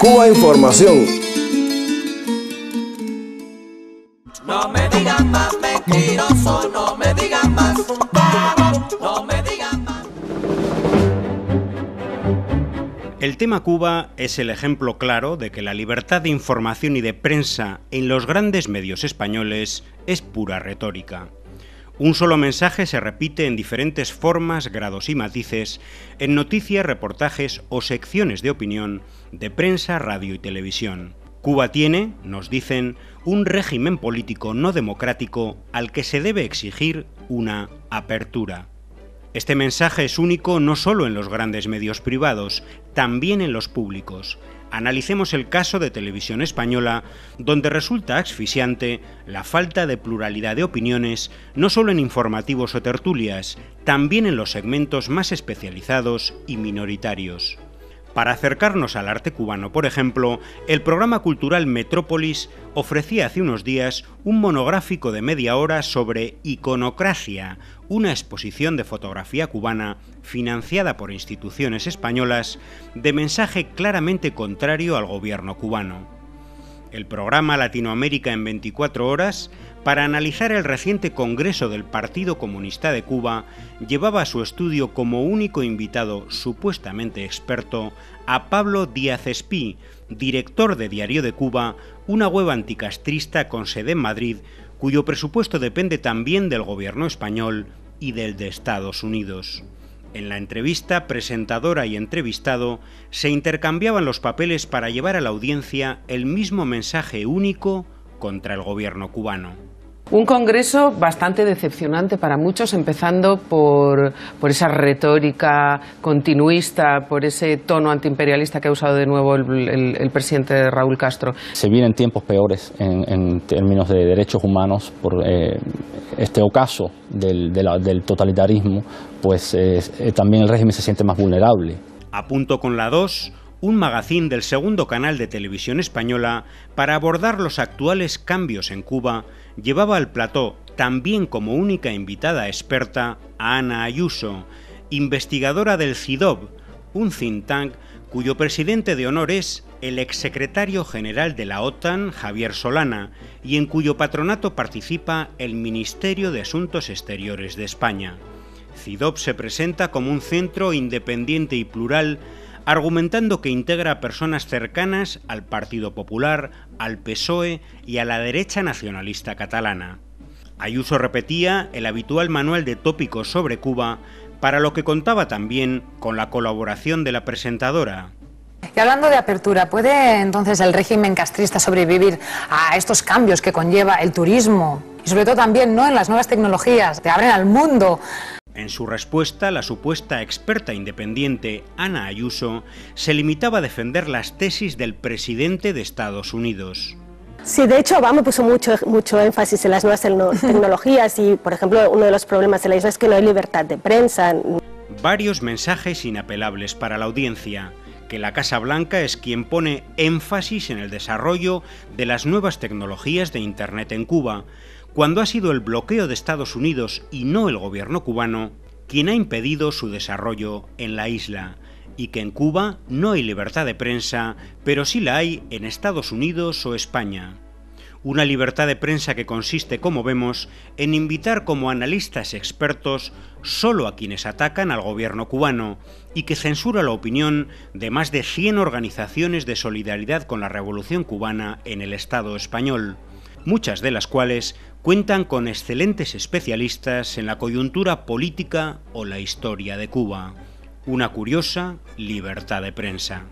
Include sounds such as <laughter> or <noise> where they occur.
Cuba Información. No me digan más mentiroso, no me digan más. No me digan más. El tema Cuba es el ejemplo claro de que la libertad de información y de prensa en los grandes medios españoles es pura retórica. Un solo mensaje se repite en diferentes formas, grados y matices en noticias, reportajes o secciones de opinión de prensa, radio y televisión. Cuba tiene, nos dicen, un régimen político no democrático al que se debe exigir una apertura. Este mensaje es único no solo en los grandes medios privados, también en los públicos. Analicemos el caso de Televisión Española, donde resulta asfixiante la falta de pluralidad de opiniones, no solo en informativos o tertulias, también en los segmentos más especializados y minoritarios. Para acercarnos al arte cubano, por ejemplo, el programa cultural Metrópolis ofrecía hace unos días un monográfico de media hora sobre iconocracia, una exposición de fotografía cubana financiada por instituciones españolas de mensaje claramente contrario al gobierno cubano. El programa Latinoamérica en 24 horas para analizar el reciente Congreso del Partido Comunista de Cuba, llevaba a su estudio como único invitado supuestamente experto a Pablo Díaz Espí, director de Diario de Cuba, una web anticastrista con sede en Madrid, cuyo presupuesto depende también del gobierno español y del de Estados Unidos. En la entrevista, presentadora y entrevistado se intercambiaban los papeles para llevar a la audiencia el mismo mensaje único contra el gobierno cubano. Un congreso bastante decepcionante para muchos, empezando por, esa retórica continuista, por ese tono antiimperialista que ha usado de nuevo el, presidente Raúl Castro. Se vienen tiempos peores en, términos de derechos humanos por eh, este ocaso del, totalitarismo, pues eh, también el régimen se siente más vulnerable. A punto con la 2 un magazín del segundo canal de televisión española para abordar los actuales cambios en Cuba, llevaba al plató, también como única invitada experta, a Ana Ayuso, investigadora del CIDOB, un think tank cuyo presidente de honor es el exsecretario general de la OTAN, Javier Solana, y en cuyo patronato participa el Ministerio de Asuntos Exteriores de España. CIDOB se presenta como un centro independiente y plural argumentando que integra a personas cercanas al Partido Popular, al PSOE y a la derecha nacionalista catalana. Ayuso repetía el habitual manual de tópicos sobre Cuba, para lo que contaba también con la colaboración de la presentadora, y hablando de apertura, ¿puede entonces el régimen castrista sobrevivir a estos cambios que conlleva el turismo y sobre todo también ¿no? en las nuevas tecnologías que abren al mundo en su respuesta, la supuesta experta independiente Ana Ayuso se limitaba a defender las tesis del presidente de Estados Unidos. Sí, de hecho Obama puso mucho, mucho énfasis en las nuevas <laughs> tecnologías y, por ejemplo, uno de los problemas de la isla es que no hay libertad de prensa. Varios mensajes inapelables para la audiencia, que la Casa Blanca es quien pone énfasis en el desarrollo de las nuevas tecnologías de Internet en Cuba, cuando ha sido el bloqueo de Estados Unidos y no el gobierno cubano quien ha impedido su desarrollo en la isla, y que en Cuba no hay libertad de prensa, pero sí la hay en Estados Unidos o España. Una libertad de prensa que consiste, como vemos, en invitar como analistas expertos solo a quienes atacan al gobierno cubano y que censura la opinión de más de 100 organizaciones de solidaridad con la revolución cubana en el Estado español, muchas de las cuales cuentan con excelentes especialistas en la coyuntura política o la historia de Cuba. Una curiosa libertad de prensa.